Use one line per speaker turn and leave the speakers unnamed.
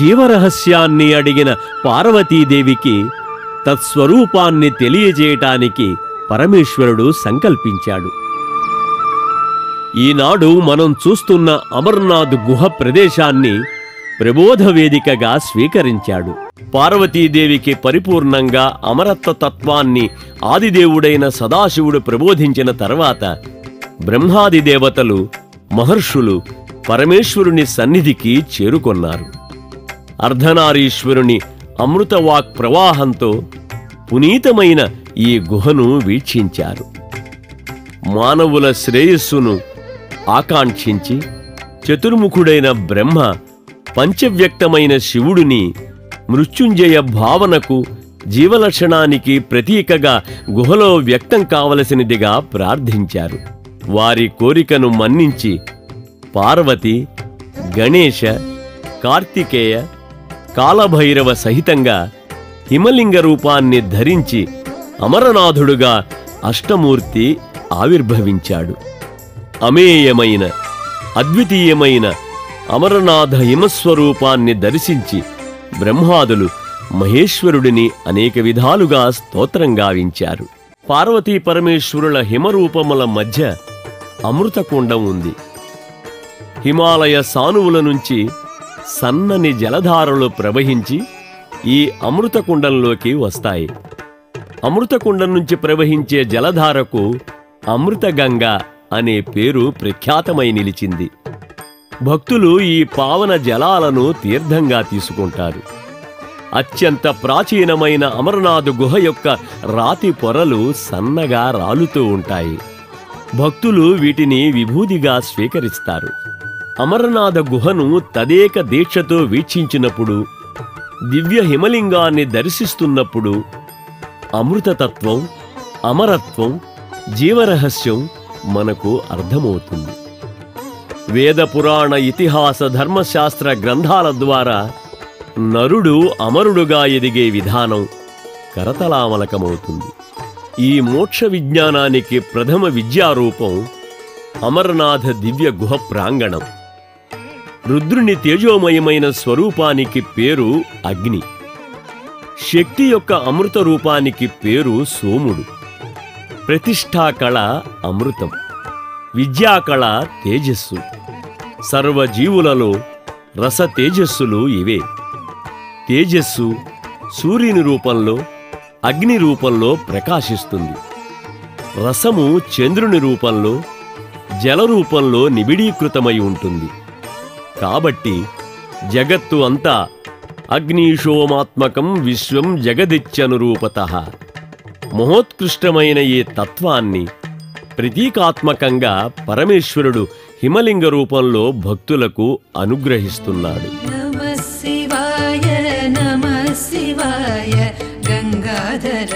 జీవరహస్యాన్ని అడిగిన పార్వతీదేవికి తత్స్వరూపాన్ని తెలియజేయటానికి పరమేశ్వరుడు సంకల్పించాడు. ఈనాడు మనం చూస్తున్న అమర్నాథ్ గుహ ప్రదేశాన్ని ప్రబోధ వేదికగా స్వీకరించాడు. పార్వతీదేవికి పరిపూర్ణంగా అమరత్వ తత్వాన్ని ఆదిదేవుడైన సదాశివుడు ప్రబోధించిన తర్వాత బ్రహ్మాది దేవతలు మహర్షులు పరమేశ్వరుని సన్నిధికి చేరుకొన్నారు. అర్ధనారీశ్వరుని అమృతవాక్ ప్రవాహంతో పునీతమైన ఈ గుహను వీక్షించారు. మానవుల శ్రేయస్సును ఆకాంక్షించి చతుర్ముఖుడైన బ్రహ్మ పంచవ్యక్తమైన శివుడిని మృత్యుంజయ భావనకు జీవలక్షణానికి ప్రతీకగా గుహలో వ్యక్తం కావలసినదిగా ప్రార్థించారు. వారి కోరికను మన్నించి పార్వతి గణేశ కార్తికేయ కాలభైరవ సహితంగా హిమలింగ రూపాన్ని ధరించి అమరనాథుడుగా అష్టమూర్తి ఆవిర్భవించాడు. అమేయమైన అద్వితీయమైన అమరనాథ హిమస్వరూపాన్ని దర్శించి బ్రహ్మాదులు మహేశ్వరుడిని అనేక విధాలుగా స్తోత్రం గావించారు. పార్వతీ పరమేశ్వరుల హిమరూపముల మధ్య అమృతకుండం ఉంది. హిమాలయ సానువుల నుంచి సన్నని జలధారలు ప్రవహించి ఈ అమృతకుండంలోకి వస్తాయి. అమృతకుండం నుంచి ప్రవహించే జలధారకు అమృతగంగ అనే పేరు ప్రఖ్యాతమై నిలిచింది. భక్తులు ఈ పావన జలాలను తీర్థంగా తీసుకుంటారు. అత్యంత ప్రాచీనమైన అమరనాథ్ గుహ యొక్క రాతి పొరలు సన్నగా రాలుతూ ఉంటాయి. భక్తులు వీటిని విభూదిగా స్వీకరిస్తారు. అమరనాథ గుహను తదేక దీక్షతో వీక్షించినప్పుడు దివ్య హిమలింగాన్ని దర్శిస్తున్నప్పుడు అమృతతత్వం అమరత్వం జీవరహస్యం మనకు అర్థమవుతుంది. వేద పురాణ ఇతిహాస ధర్మశాస్త్ర గ్రంథాల ద్వారా నరుడు అమరుడుగా ఎదిగే విధానం కరతలామలకమవుతుంది ఈ మోక్ష విజ్ఞానానికి ప్రథమ విద్యారూపం అమరనాథ దివ్య గుహ ప్రాంగణం. రుద్రుని తేజోమయమైన స్వరూపానికి పేరు అగ్ని. శక్తి యొక్క అమృత రూపానికి పేరు సోముడు. ప్రతిష్టాకళ అమృతం. విద్యాకళ తేజస్సు. సర్వజీవులలో రస తేజస్సులు ఇవే. తేజస్సు సూర్యుని రూపంలో అగ్ని రూపంలో ప్రకాశిస్తుంది. రసము చంద్రుని రూపంలో జల రూపంలో నిబిడీకృతమై ఉంటుంది. కాబట్టి జగత్తు అంతా అగ్నిశోమాత్మకం విశ్వం జగదిత్యనురూపత. మహోత్కృష్టమైన ఈ తత్వాన్ని ప్రతీకాత్మకంగా పరమేశ్వరుడు హిమలింగ రూపంలో భక్తులకు అనుగ్రహిస్తున్నాడు.
శివాయ శివాయ గంగాధర